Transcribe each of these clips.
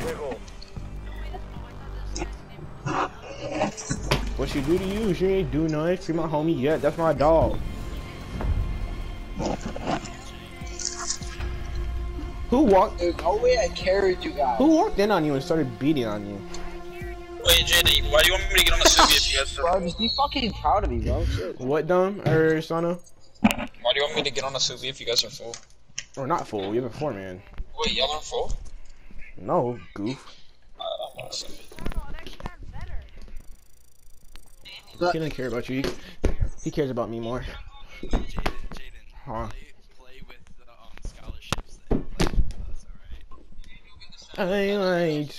juego. What she do to you? She ain't do nothing. Free my homie yet. That's my dog. Who walked? There's no way I carried you guys. Who walked in on you and started beating on you? Wait, Jaden, why do you want me to get on the Subi if you guys are Bro, just be fucking proud of me, bro. Shit. What dumb or er, Sana? Why do you want me to get on the Subi if you guys are full? We're not full? You have a four man. Wait, y'all are full? No, goof. He doesn't care about you. He, cares about me more. Jaden, Huh? play, with um, that? I like.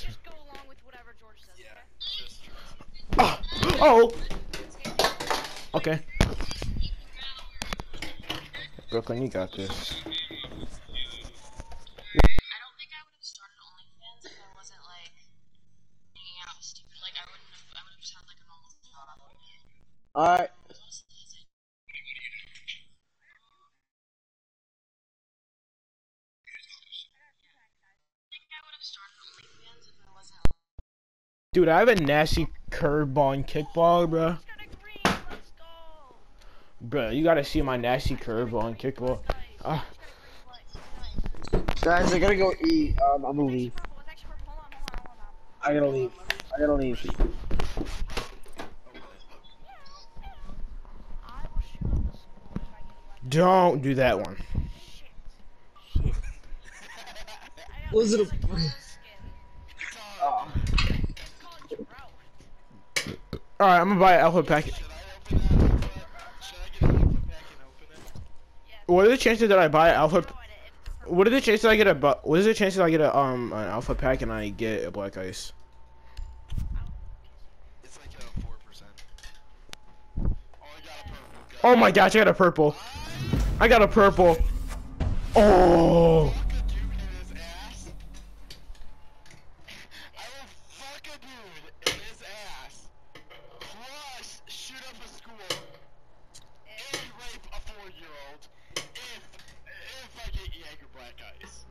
Oh. Okay. Brooklyn, you got this. Dude, I have a nasty curveball and kickball, bro. Got a green. Let's go. Bro, you gotta see my nasty curveball and kickball. Ah, Guys, I gotta go eat um, a movie. Purple. It's actually purple. Hold on, hold on, hold on. I gotta leave. I gotta leave. I will shoot up the school if I get elected. don't do that one. Shit. I Was it a- like a skin. Oh. It's called Drought. Alright, I'm gonna buy an alpha packet. What are the chances that I buy an alpha? What are the chances I get a? What is the chances I get a um an alpha pack and I get a black ice? Oh my gosh, I got a purple. I got a purple. Oh. Fuck a dude in his ass. I will fuck a dude in his ass. Plus, shoot up a school and rape a four-year-old if if I get Jaeger Black Ice.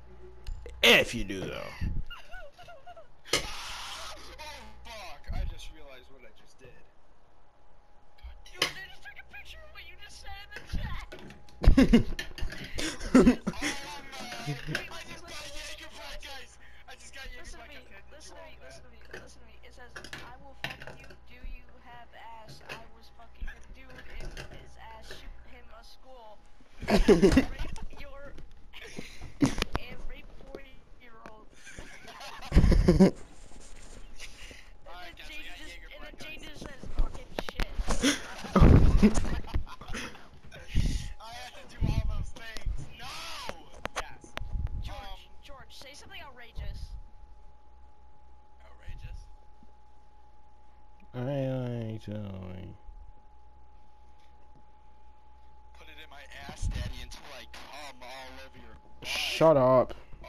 If you do though. oh fuck! I just realized what I just did. You want just take a picture of what you just said in the chat? Oh, man. I just got Jaeger Black Ice. I just got Jaeger Listen to me, listen to me, listen to me, listen to me. It says, I will fuck you, do you have ass? I was fucking a dude in his ass, shoot him a school. rape your, and rape 40 year old. And Alright, then guys, I Jane got just, Jaeger and Black then Jane Ice. just says fucking shit. I have to do all those things. No! Yes. George, Um, George, say something outrageous. outrageous. I like to. Put it in my ass, daddy, until I come all over your butt. Shut up. Oh,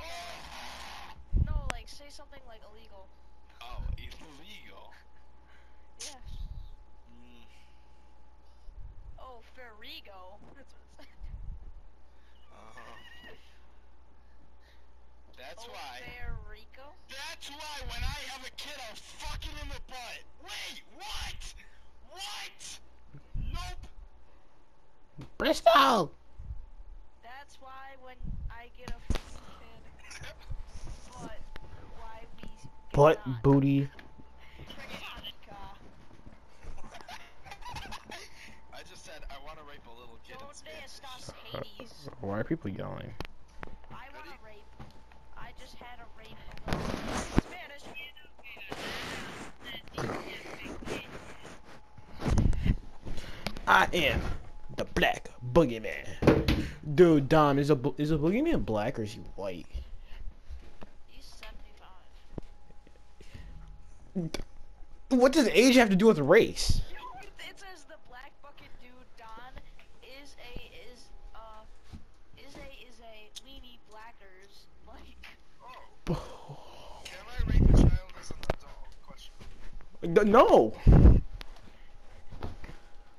No, like, say something like illegal. oh illegal. Yes. Mm, Oh, Ferrigo. That's what it said. uh-huh. That's why. Ferrico? That's why when I have a kid, I'll fuck it in the butt. Wait, what? What? Nope. Bristol. That's why when I get a fucking kid, but why we Butt cannot booty. I just said I want to rape a little kid in Don't Spanish. discuss Hades. Why are people yelling? I want to rape. I just had a rape a little kid in Spanish. I am the black boogeyman. Dude, Dom, is a bo- is a boogeyman black or is he white? He's 75. What does age have to do with race? It says the black bucket dude Don is a is uh is a is a weenie blackers like Oh. Can I rape a child as an adult? Question. No.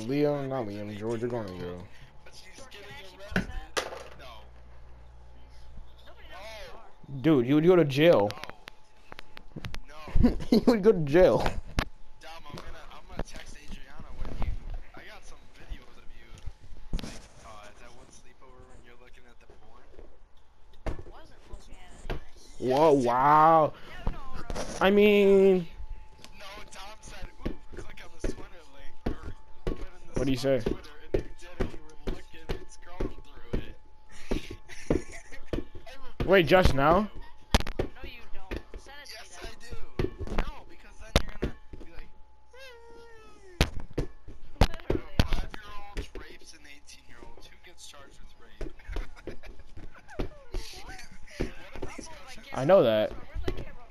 Drew, yeah, no, Liam, not Liam, George, you're going to jail. But she's George, can I getting actually post arrested. No. Nobody knows who you are. Dude, you would go to jail. No. No. you would go to jail. Dom, I'm gonna I'm it. do you say? wait, just now? No, you don't. Send it Yes, to me I do. No, because then you're gonna be like, Literally. five-year-olds rapes an 18-year-old. Who gets charged with rape? what if these guys I know that. Where's my camera?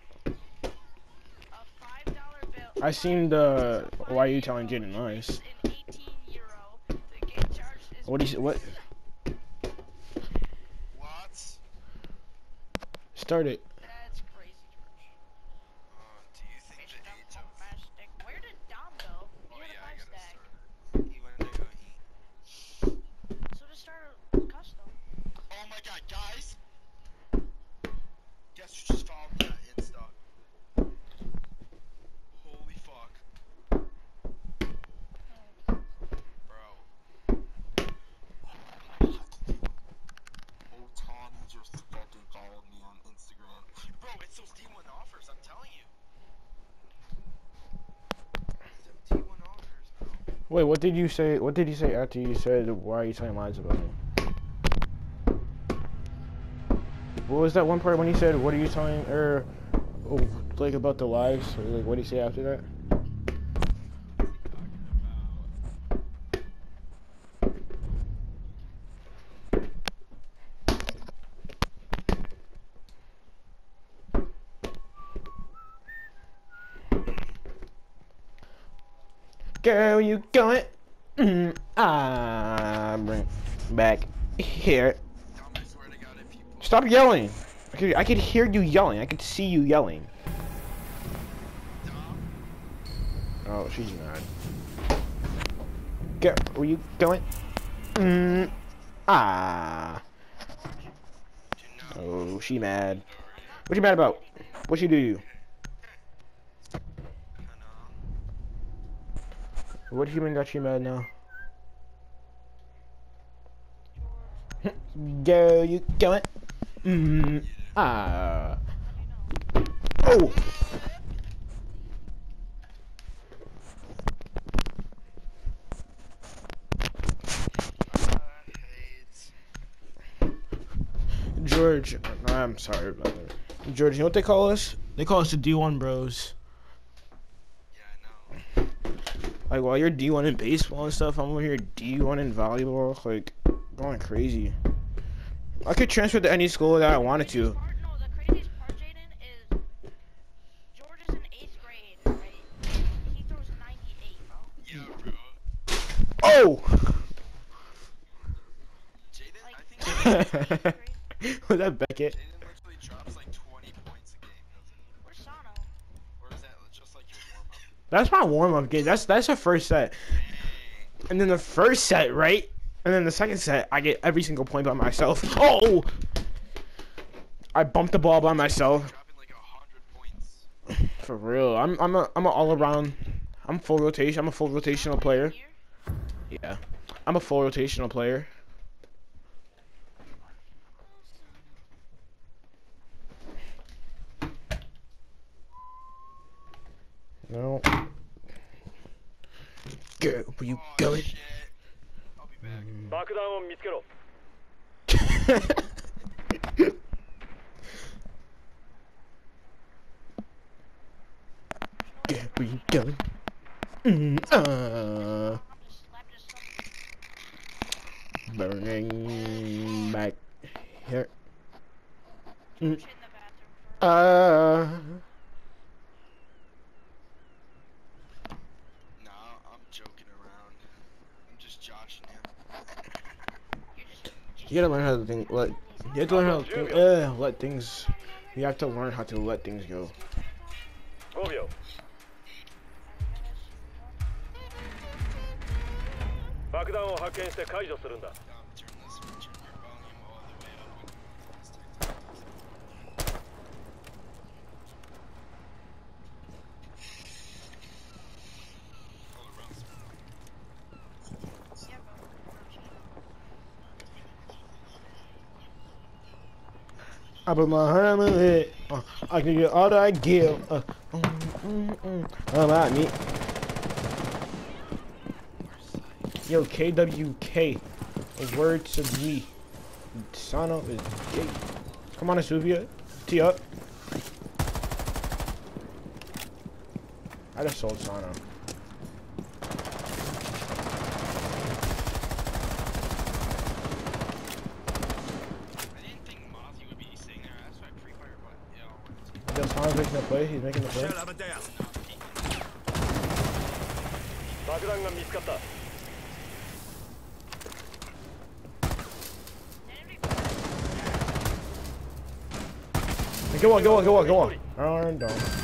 A five dollar bill. I seen the. Why are you telling Jaden nice? An 18 euro. The get charged is. What do you say? What? What? Start it. That's crazy, George. Uh, do you think Fish the dump age on of... fire stick. Where did Dom go? He Oh had a yeah, I five gotta stack. start. He went to go eat. So just start a custom. Oh my god, guys! Guess who just followed me on Insta? Holy fuck. Bro. Oh, Tom just fucking followed me on Instagram. Bro, it's those D1 offers, I'm telling you. Some D1 offers, bro. Wait, what did you say? What did you say after you said why are you telling lies about me? What was that one part when he said what are you telling or oh, like about the lies? Like what did he say after that? Girl, you going? Mm, ah, bring back here. Tom, I swear to god, if you put Stop yelling. I could, I could hear you yelling. I could see you yelling. Oh, she's mad. Get, were you going? Mm, ah. Oh, she mad. What you mad about? What she do you? What human got you mad now? Go, you going? Mm, ah. Oh. George, I'm sorry about that. George, you know what they call us? They call us the D1 bros. Yeah, I know. Like while you're D1 in baseball and stuff, I'm over here D1 in volleyball, like going crazy. I could transfer to any school that I wanted to. Part, no, the craziest part, Jaden, is George is in eighth grade, right? He throws 98, bro. Yeah, bro. Oh! Jaden, Like, I think eighth grade. Was that Beckett? Jaden literally drops like 20 points a game, doesn't he? Where's Sano? Or is that just like your warm up? That's my warm up game. That's that's the first set. And then the first set, right? And then the second set, I get every single point by myself. Oh! I bumped the ball by myself. Like For real. I'm I'm a I'm a all around. I'm full rotation. I'm a full rotational player. Yeah. I'm a full rotational player. No. Go, where you Oh, going? shit. I'll be back. 爆弾を見つけろ Go, where you going? Mm, uh, I'm just slap this son. burning back here. Mm. in the bathroom for Uh. You gotta learn how to think. Let you have to learn how to uh, let things. You have to learn how to let things go. 5 I put my hand on it. Uh, I can get all that I give. Uh, mm, mm, mm. About me. Yo, KWK. A word to me. Sano is gay. Come on, Asuvia. Tee up. I just sold Sano. I didn't think Mozzie would be sitting there. That's why pre-fire, but yeah. Yo, way, he's making the play. Go on, go on, go on, go on. Arm down.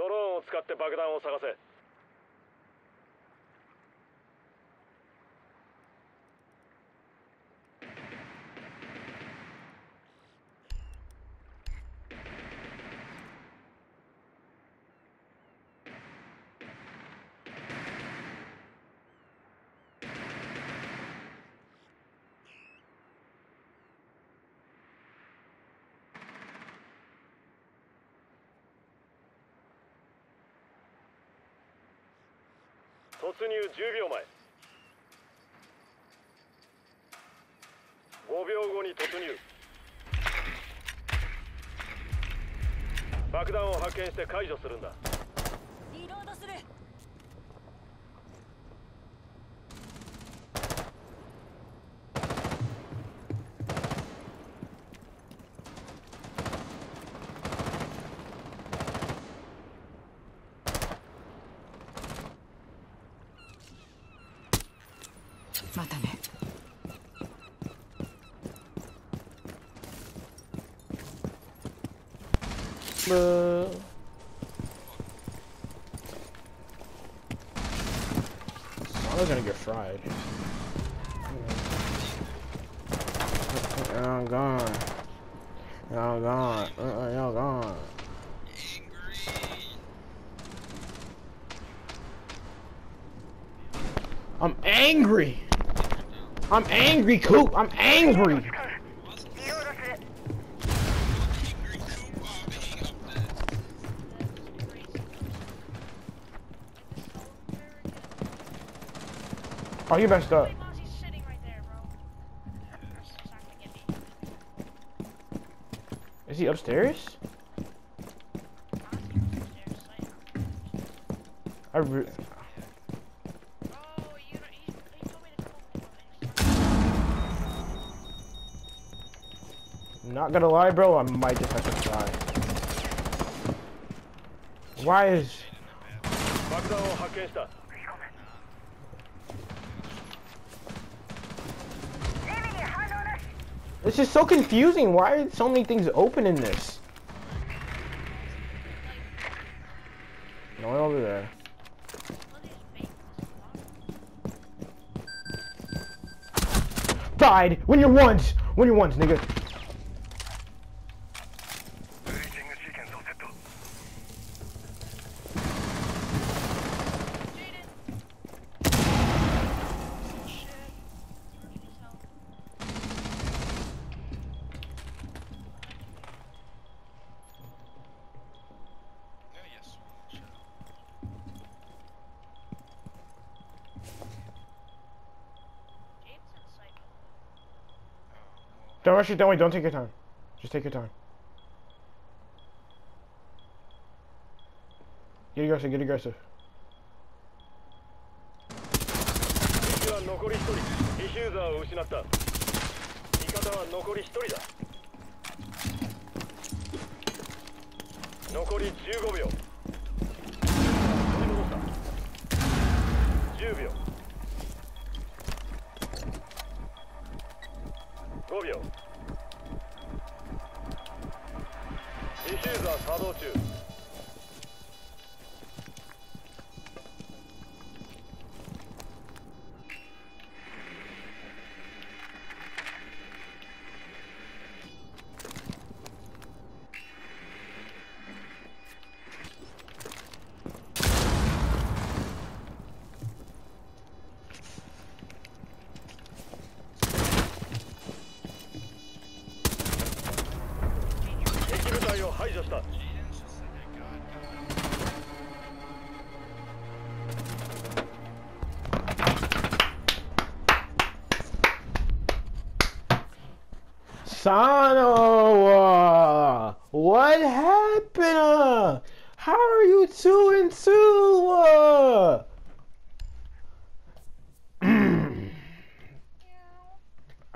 ドローンを使って爆弾を探せ。突入10秒前。5秒後に突入。爆弾を発見して解除するんだ。Sana's gonna get fried. I'm gone. I'm gone. Uh, y'all gone. I'm angry. I'm angry, Coop. I'm angry. Oh, you messed up. Is he upstairs? I. Re-. Not gonna lie, bro. I might just have to try. Why is? This is so confusing. Why are so many things open in this? No one over there. Died! When you're ones! When you're ones, nigga. Don't rush it. Don't wait. Don't take your time. Just take your time. Get aggressive. Get aggressive. 敵は残り1人ディフューザーを失った味方は残り1人だ残り15秒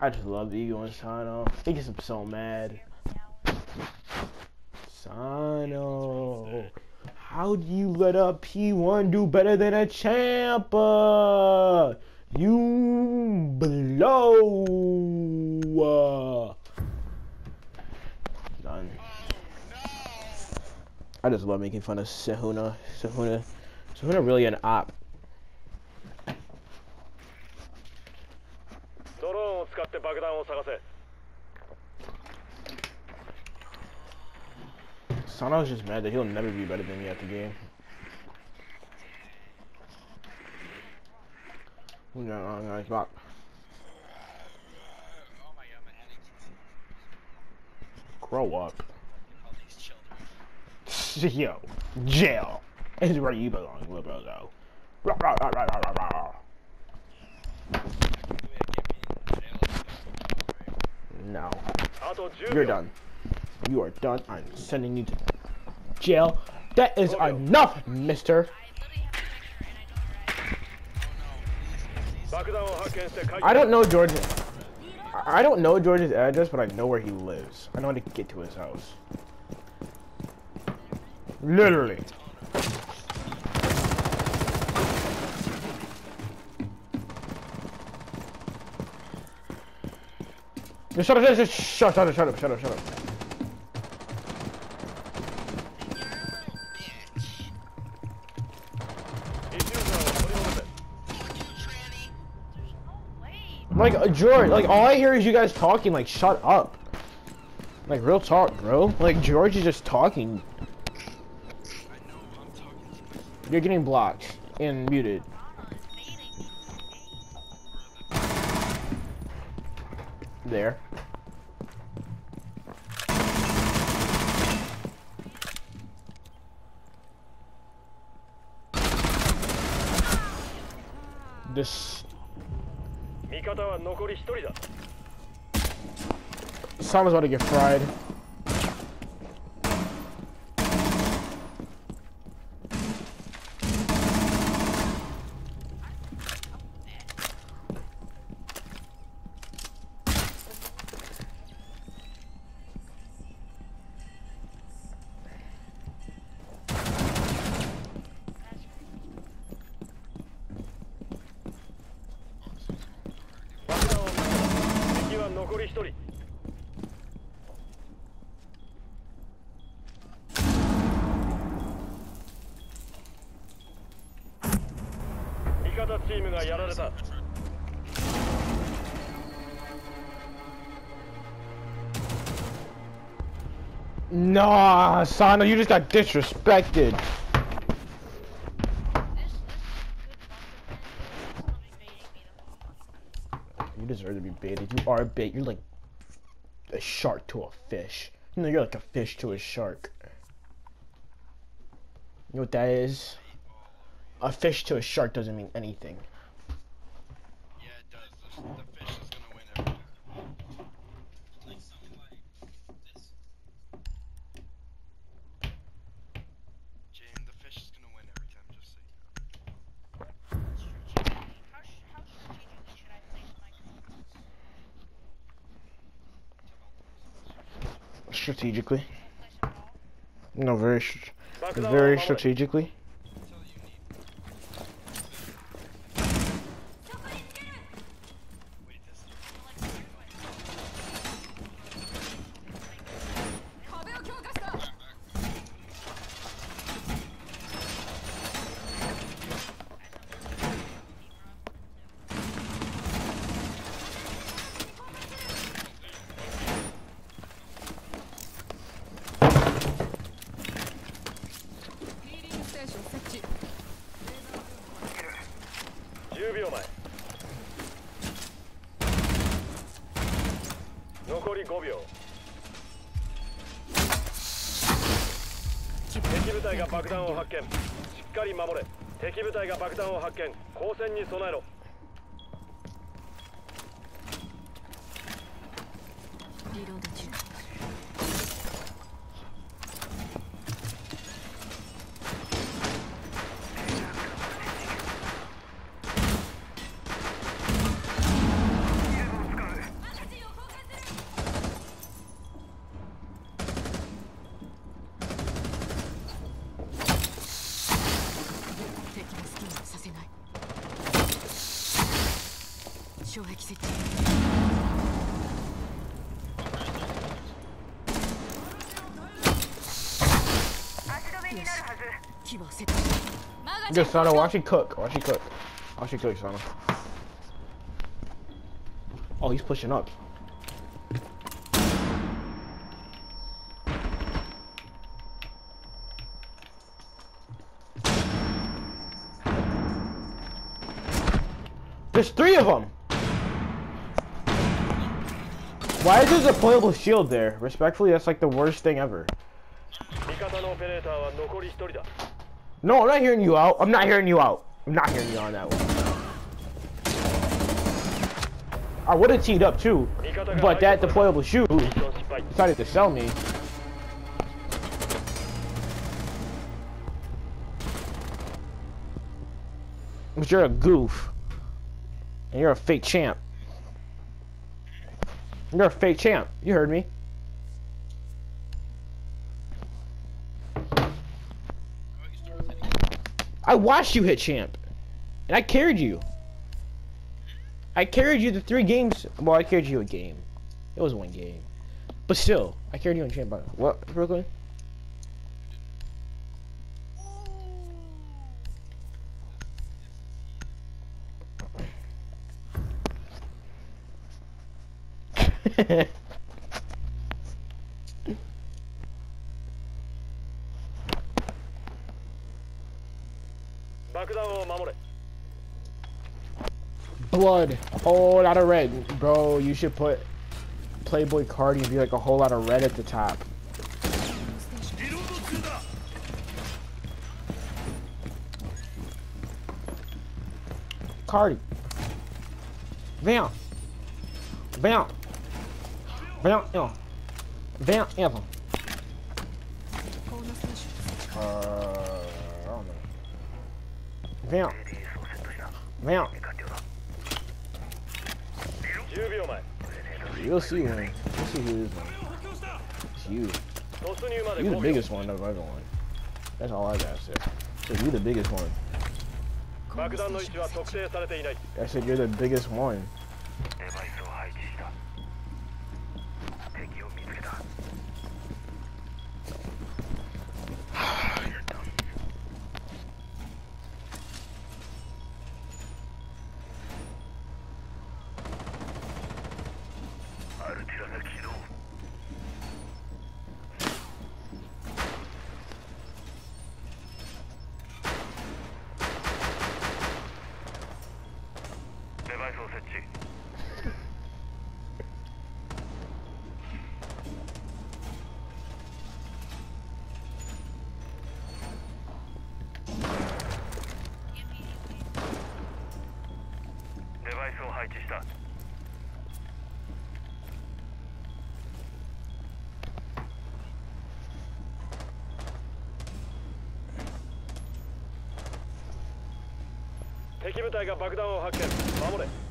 I just love the ego in Sano. He gets him so mad. Sano, how do you let a P1 do better than a champ? Uh, you blow. Done. I just love making fun of Sehuna. Sehuna, Sehuna really an op. I was just mad that he'll never be better than me at the game. No, no, no, he's back. Grow up. Yo, jail is where you belong, little bro. No. You're done. You are done. I'm sending you to jail. That is oh, enough, yo. mister. I don't know George. I don't know George's address, but I know where he lives. I know how to get to his house. Literally. Shut up, shut up, shut up, shut up, shut up, shut up. Like, uh, George, like, all I hear is you guys talking, like, shut up. Like, real talk, bro. Like, George is just talking. You're getting blocked and muted. There. This 味方は残り1人だ Sama's about to get fried. チームがやられた Nah, Sana, you just got disrespected. This, this is good bunker, man. Somebody baiting me the whole time. You deserve to be baited. You are a bait. You're like a shark to a fish. You know, you're like a fish to a shark. You know what that is? a fish to a shark doesn't mean anything. Yeah, it does. The fish is gonna win every like like Jane, the fish is gonna win every time, just so you know. How strategically should I my Strategically? No, very, very strategically. 隊が爆弾を発見交戦に備えろリロード中。Yo, Sana, watch it cook. Watch it cook. Watch it cook, Sana. Oh, he's pushing up. There's three of them! Why is there a deployable shield there? Respectfully, that's like the worst thing ever. No, I'm not hearing you out. I'm not hearing you out. I'm not hearing you on that one. I would have teed up too, but that deployable shoe decided to sell me. But you're a goof. And you're a fake champ. You're a fake champ. You heard me. I watched you hit champ. And I carried you. I carried you the three games. Well, I carried you a game. It was one game. But still, I carried you in champ. What, Brooklyn? blood. A whole lot of red. Bro, you should put Playboi Carti and be like a whole lot of red at the top. Carti. Vamp. Vamp. Vamp. Vamp. Vamp. Uh, I don't. Vamp. Vamp. You'll see him. You'll see who is one. It's you. You're the biggest one of everyone. That's all I gotta say. So you the biggest one. I said you're the biggest one. 設置デバイスを配置した。敵部隊が爆弾を発見。守れ。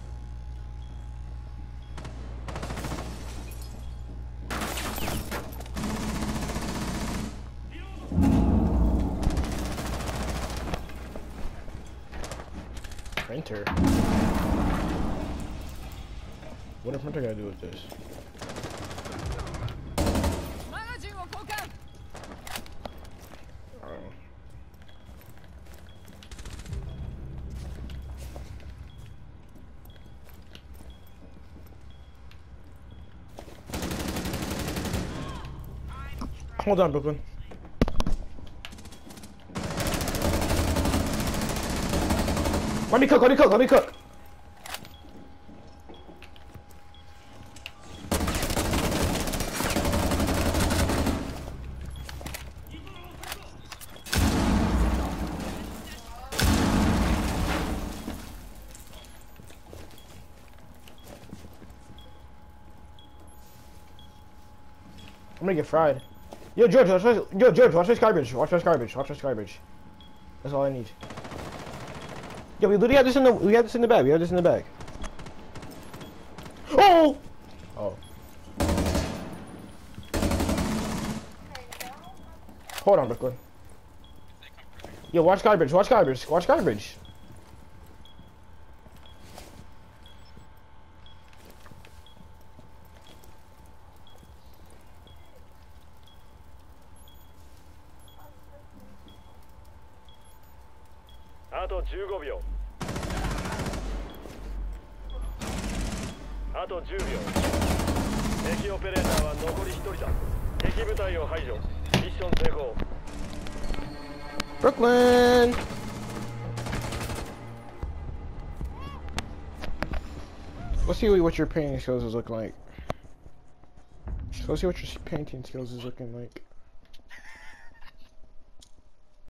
What did printer gotta do with this? Hold on, Brooklyn. Let me cook, let me cook, let me cook. I'm gonna get fried. Yo, George, watch this. Yo, George, watch this garbage. Watch this garbage. Watch this garbage. That's all I need. Yo, we literally had this in the we had this in the bag. We had this in the bag. Oh! Oh. Hold on, Brooklyn. Yo, watch garbage. Watch garbage. Watch garbage. – what your painting skills is looking like. Let's see what your painting skills is looking like.